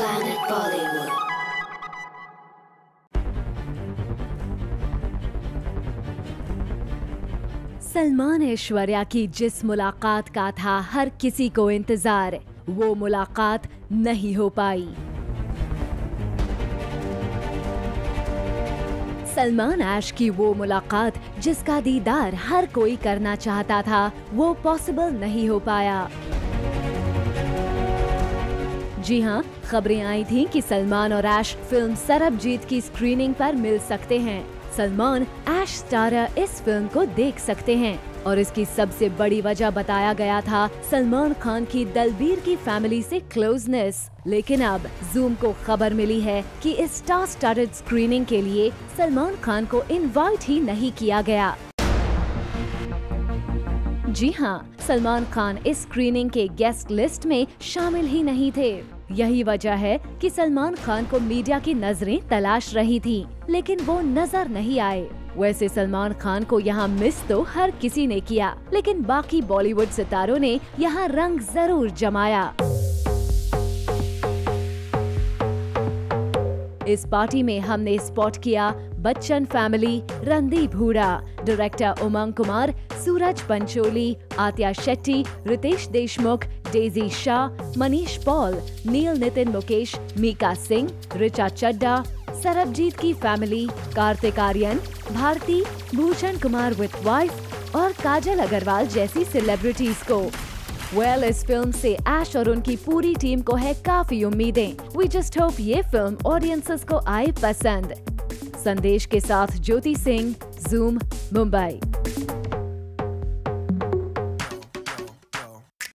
Planet Bollywood. Salman Aishwarya की जिस मुलाकात का था, हर किसी को इंतज़ार वो मुलाकात नहीं हो पाई। सलमान ऐश की वो मुलाकात जिसका दीदार हर कोई करना चाहता था, वो पॉसिबल नहीं हो पाया। जी हाँ खबरें आई थी कि सलमान और ऐश फ़िल्म सरबजीत की स्क्रीनिंग पर मिल सकते हैं। सलमान, ऐश स्टारर इस फ़िल्म को देख सकते हैं। और इसकी सबसे बड़ी वजह बताया गया था सलमान खान की दलबीर की फैमिली से क्लोजनेस लेकिन अब जूम को खबर मिली है कि इस स्टार स्टार्टेड स्क्रीनिंग के लिए सलमान खान को इनवाइट ही नहीं किया गया। जी हाँ सलमान खान इस स्क्रीनिंग के गेस्ट लिस्ट में शामिल ही नहीं थे। यही वजह है कि सलमान खान को मीडिया की नज़रें तलाश रही थी, लेकिन वो नज़र नहीं आए। वैसे सलमान खान को यहाँ मिस तो हर किसी ने किया, लेकिन बाकी बॉलीवुड सितारों ने यहाँ रंग ज़रूर जमाया। इस पार्टी में हमने स्पॉट किया Bachchan family Randeep Hooda director Umang Kumar Sooraj Pancholi Athiya Shetty Riteish Deshmukh Daisy Shah Manish Paul Neil Nitin Mukesh Mika Singh Richa Chadha Sarabjit की family Kartik Aaryan Bharti Bhushan Kumar with wife और काजल अग्रवाल जैसी celebrities को। Well well, इस film से ऐश और उनकी पूरी team को है काफ़ी उम्मीदें। वी जस्ट होप ये फ़िल्म ऑडियंसेस को आए पसंद। संदेश के साथ ज्योति सिंह जूम मुंबई।